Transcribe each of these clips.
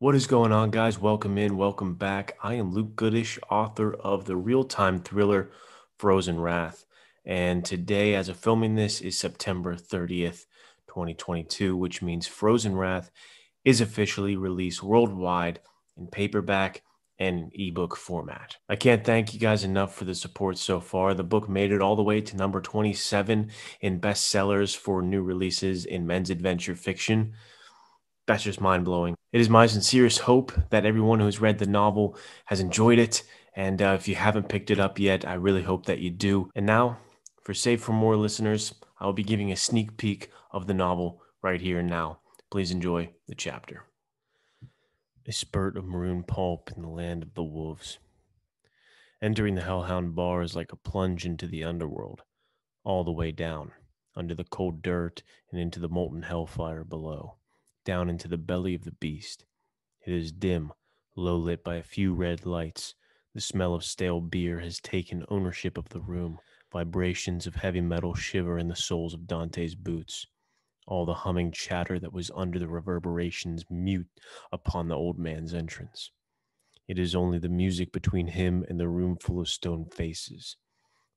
What is going on, guys? Welcome in, welcome back. I am Luke Goodish, author of the real time thriller Frozen Wrath. And today, as of filming this, is September 30th, 2022, which means Frozen Wrath is officially released worldwide in paperback and ebook format. I can't thank you guys enough for the support so far. The book made it all the way to number 27 in bestsellers for new releases in men's adventure fiction that's just mind blowing. It is my sincerest hope that everyone who has read the novel has enjoyed it. And uh, if you haven't picked it up yet, I really hope that you do. And now, for Save for More listeners, I will be giving a sneak peek of the novel right here and now. Please enjoy the chapter. A spurt of maroon pulp in the land of the wolves. Entering the Hellhound bar is like a plunge into the underworld, all the way down, under the cold dirt and into the molten hellfire below down into the belly of the beast. It is dim, low lit by a few red lights. The smell of stale beer has taken ownership of the room. Vibrations of heavy metal shiver in the soles of Dante's boots. All the humming chatter that was under the reverberations mute upon the old man's entrance. It is only the music between him and the room full of stone faces.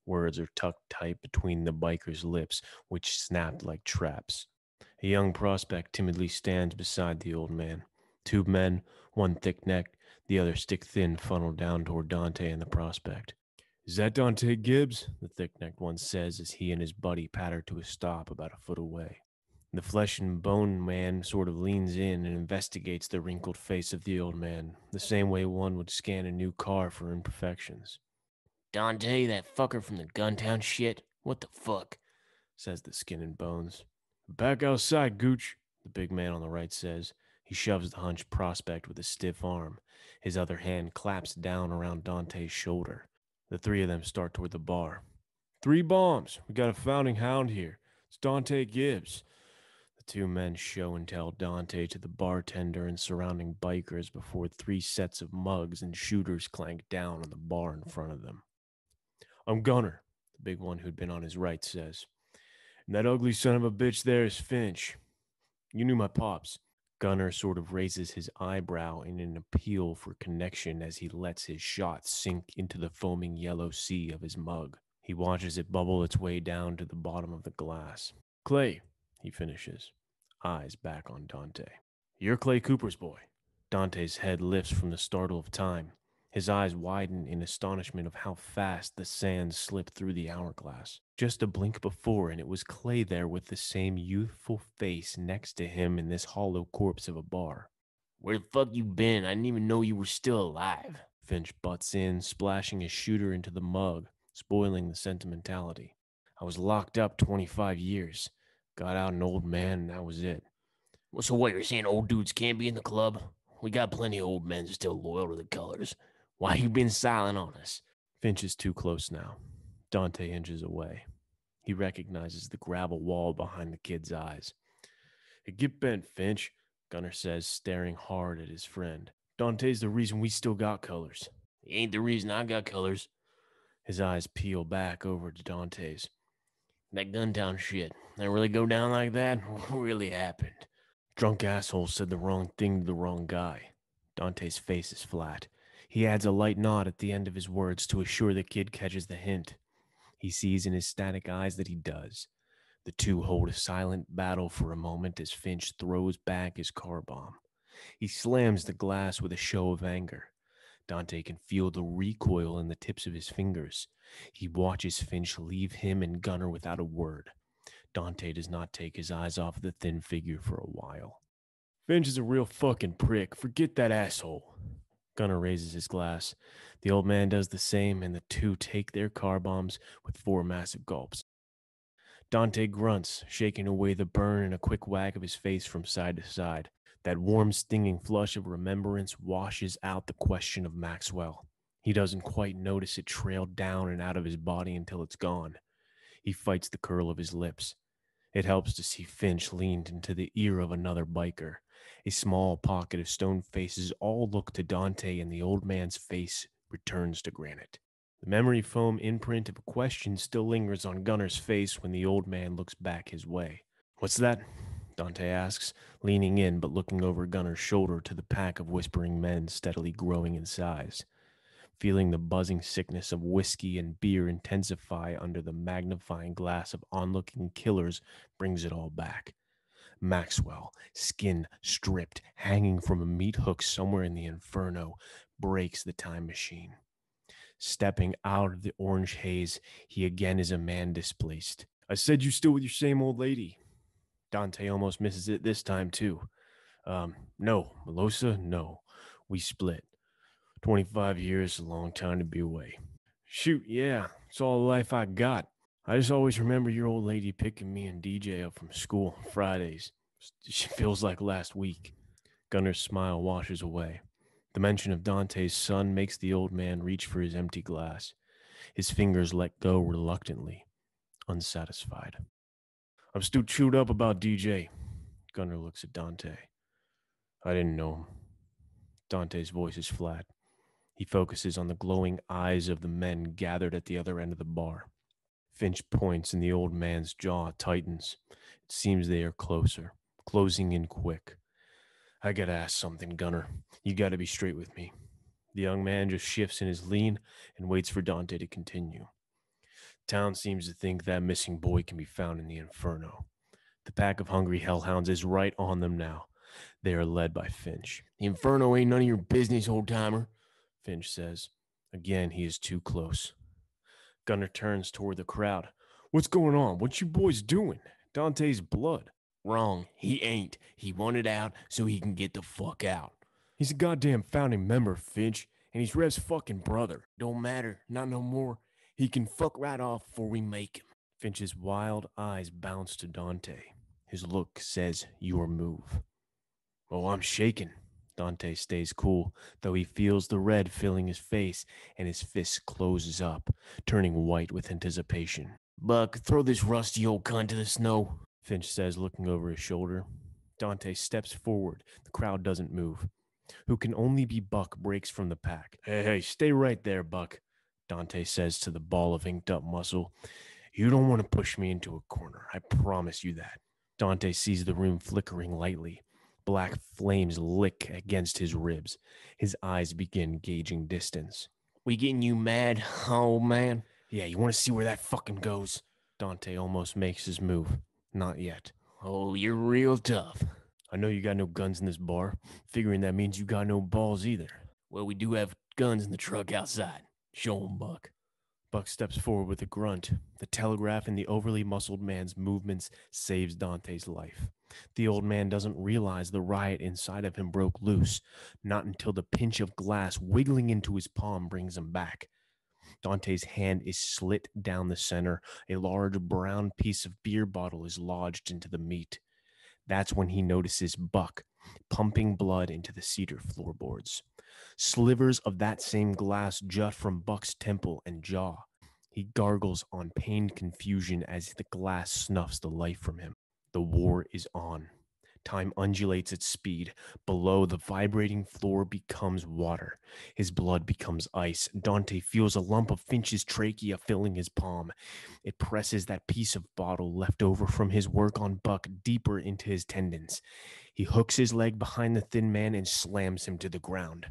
Words are tucked tight between the biker's lips, which snapped like traps. A young prospect timidly stands beside the old man. Two men, one thick necked, the other stick thin, funnel down toward Dante and the prospect. Is that Dante Gibbs? The thick necked one says as he and his buddy patter to a stop about a foot away. The flesh and bone man sort of leans in and investigates the wrinkled face of the old man, the same way one would scan a new car for imperfections. Dante, that fucker from the Guntown shit? What the fuck? says the skin and bones. Back outside, Gooch, the big man on the right says. He shoves the hunched prospect with a stiff arm. His other hand claps down around Dante's shoulder. The three of them start toward the bar. Three bombs. We got a founding hound here. It's Dante Gibbs. The two men show and tell Dante to the bartender and surrounding bikers before three sets of mugs and shooters clank down on the bar in front of them. I'm Gunner, the big one who'd been on his right says. And that ugly son of a bitch there is Finch. You knew my pops. Gunner sort of raises his eyebrow in an appeal for connection as he lets his shot sink into the foaming yellow sea of his mug. He watches it bubble its way down to the bottom of the glass. Clay, he finishes, eyes back on Dante. You're Clay Cooper's boy. Dante's head lifts from the startle of time. His eyes widened in astonishment of how fast the sand slipped through the hourglass. Just a blink before, and it was Clay there with the same youthful face next to him in this hollow corpse of a bar. Where the fuck you been? I didn't even know you were still alive. Finch butts in, splashing his shooter into the mug, spoiling the sentimentality. I was locked up 25 years. Got out an old man, and that was it. Well, so what, you're saying old dudes can't be in the club? We got plenty of old men still loyal to the colors. Why you been silent on us? Finch is too close now. Dante inches away. He recognizes the gravel wall behind the kid's eyes. Hey, get bent, Finch, Gunner says, staring hard at his friend. Dante's the reason we still got colors. He ain't the reason I got colors. His eyes peel back over to Dante's. That Guntown shit, that really go down like that? What really happened? Drunk asshole said the wrong thing to the wrong guy. Dante's face is flat. He adds a light nod at the end of his words to assure the kid catches the hint. He sees in his static eyes that he does. The two hold a silent battle for a moment as Finch throws back his car bomb. He slams the glass with a show of anger. Dante can feel the recoil in the tips of his fingers. He watches Finch leave him and Gunner without a word. Dante does not take his eyes off the thin figure for a while. Finch is a real fucking prick. Forget that asshole. Gunner raises his glass. The old man does the same, and the two take their car bombs with four massive gulps. Dante grunts, shaking away the burn in a quick wag of his face from side to side. That warm, stinging flush of remembrance washes out the question of Maxwell. He doesn't quite notice it trail down and out of his body until it's gone. He fights the curl of his lips. It helps to see Finch leaned into the ear of another biker. A small pocket of stone faces all look to Dante, and the old man's face returns to granite. The memory foam imprint of a question still lingers on Gunner's face when the old man looks back his way. What's that? Dante asks, leaning in but looking over Gunner's shoulder to the pack of whispering men steadily growing in size. Feeling the buzzing sickness of whiskey and beer intensify under the magnifying glass of onlooking killers brings it all back. Maxwell, skin stripped, hanging from a meat hook somewhere in the inferno, breaks the time machine. Stepping out of the orange haze, he again is a man displaced. I said you still with your same old lady. Dante almost misses it this time, too. Um, no, Melosa, no. We split. 25 years is a long time to be away. Shoot, yeah, it's all the life I got. I just always remember your old lady picking me and DJ up from school Fridays. She feels like last week. Gunner's smile washes away. The mention of Dante's son makes the old man reach for his empty glass. His fingers let go reluctantly, unsatisfied. I'm still chewed up about DJ. Gunner looks at Dante. I didn't know him. Dante's voice is flat. He focuses on the glowing eyes of the men gathered at the other end of the bar. Finch points and the old man's jaw tightens. It seems they are closer, closing in quick. I gotta ask something, Gunner. You gotta be straight with me. The young man just shifts in his lean and waits for Dante to continue. Town seems to think that missing boy can be found in the inferno. The pack of hungry hellhounds is right on them now. They are led by Finch. The inferno ain't none of your business, old timer. Finch says. Again, he is too close. Gunner turns toward the crowd. What's going on? What you boys doing? Dante's blood. Wrong. He ain't. He wanted out so he can get the fuck out. He's a goddamn founding member, Finch, and he's Rev's fucking brother. Don't matter. Not no more. He can fuck right off before we make him. Finch's wild eyes bounce to Dante. His look says, Your move. Oh, I'm shaking. Dante stays cool, though he feels the red filling his face and his fist closes up, turning white with anticipation. Buck, throw this rusty old cunt to the snow, Finch says, looking over his shoulder. Dante steps forward. The crowd doesn't move. Who can only be Buck breaks from the pack. Hey, hey, stay right there, Buck, Dante says to the ball of inked up muscle. You don't want to push me into a corner. I promise you that. Dante sees the room flickering lightly. Black flames lick against his ribs. His eyes begin gauging distance. We getting you mad, oh man? Yeah, you want to see where that fucking goes? Dante almost makes his move. Not yet. Oh, you're real tough. I know you got no guns in this bar, figuring that means you got no balls either. Well, we do have guns in the truck outside. Show 'em, Buck. Buck steps forward with a grunt. The telegraph in the overly muscled man's movements saves Dante's life. The old man doesn't realize the riot inside of him broke loose, not until the pinch of glass wiggling into his palm brings him back. Dante's hand is slit down the center. A large brown piece of beer bottle is lodged into the meat. That's when he notices Buck pumping blood into the cedar floorboards. Slivers of that same glass jut from Buck's temple and jaw. He gargles on pained confusion as the glass snuffs the life from him. The war is on. Time undulates its speed. Below, the vibrating floor becomes water. His blood becomes ice. Dante feels a lump of Finch's trachea filling his palm. It presses that piece of bottle left over from his work on Buck deeper into his tendons. He hooks his leg behind the thin man and slams him to the ground.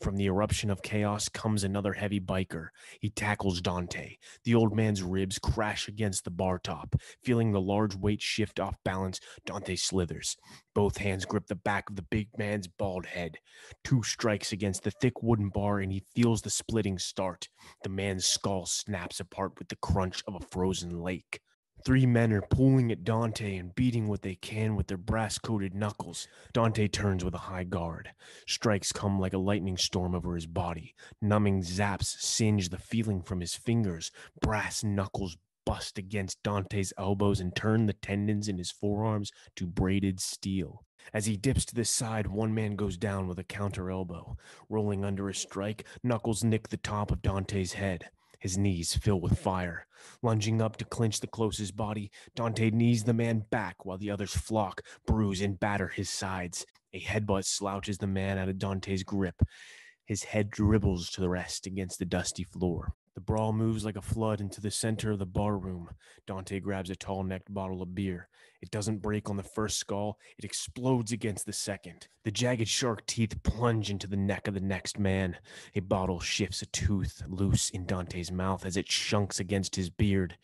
From the eruption of chaos comes another heavy biker. He tackles Dante. The old man's ribs crash against the bar top. Feeling the large weight shift off balance, Dante slithers. Both hands grip the back of the big man's bald head. Two strikes against the thick wooden bar, and he feels the splitting start. The man's skull snaps apart with the crunch of a frozen lake. Three men are pulling at Dante and beating what they can with their brass coated knuckles. Dante turns with a high guard. Strikes come like a lightning storm over his body. Numbing zaps singe the feeling from his fingers. Brass knuckles bust against Dante's elbows and turn the tendons in his forearms to braided steel. As he dips to the side, one man goes down with a counter elbow. Rolling under a strike, Knuckles nick the top of Dante's head. His knees fill with fire. Lunging up to clinch the closest body, Dante knees the man back while the others flock, bruise, and batter his sides. A headbutt slouches the man out of Dante's grip. His head dribbles to the rest against the dusty floor. The brawl moves like a flood into the center of the barroom. Dante grabs a tall necked bottle of beer. It doesn't break on the first skull, it explodes against the second. The jagged shark teeth plunge into the neck of the next man. A bottle shifts a tooth loose in Dante's mouth as it shunks against his beard.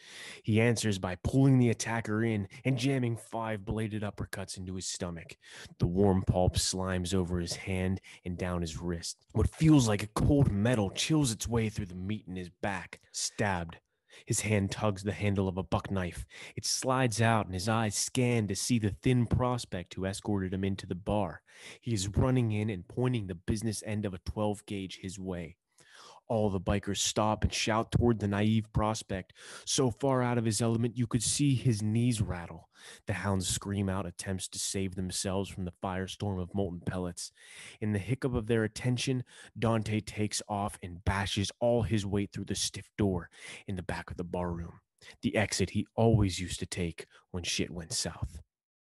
He answers by pulling the attacker in and jamming five bladed uppercuts into his stomach. The warm pulp slimes over his hand and down his wrist. What feels like a cold metal chills its way through the meat in his back. Stabbed, his hand tugs the handle of a buck knife. It slides out, and his eyes scan to see the thin prospect who escorted him into the bar. He is running in and pointing the business end of a 12 gauge his way. All the bikers stop and shout toward the naive prospect. So far out of his element, you could see his knees rattle. The hounds scream out attempts to save themselves from the firestorm of molten pellets. In the hiccup of their attention, Dante takes off and bashes all his weight through the stiff door in the back of the barroom, the exit he always used to take when shit went south.